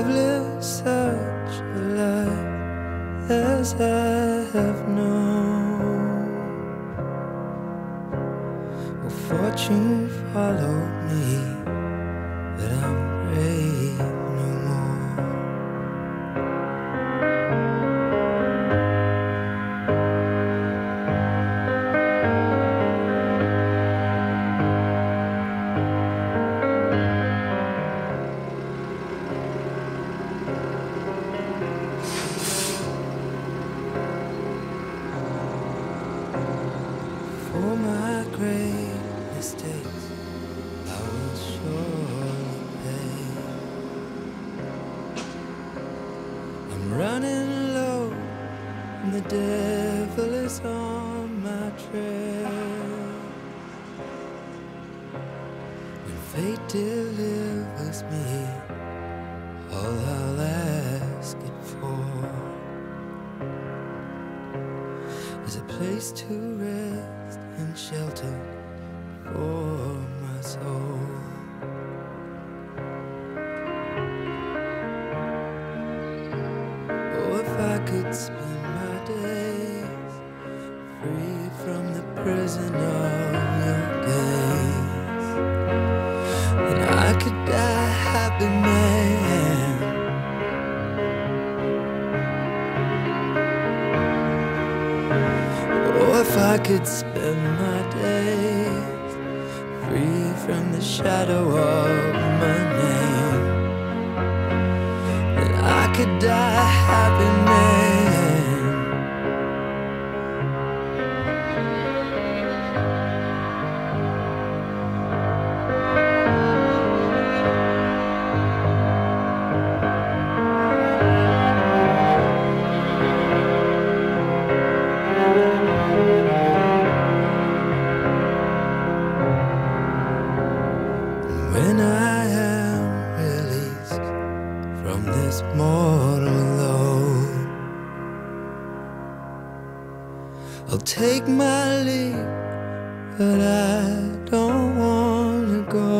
Have lived such a life as I have known, I'm running low, and the devil is on my trail. When fate delivers me, all I'll ask it for is a place to rest and shelter for my soul. Prison of your gaze, then I could die happy man. Oh, if I could spend my days free from the shadow of my name, then I could die happy man. When I am released from this mortal load, I'll take my leave, but I don't want to go.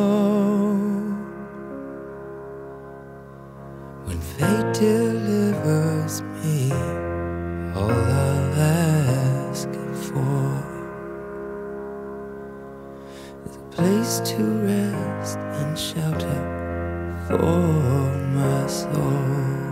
When fate delivers me, for my soul.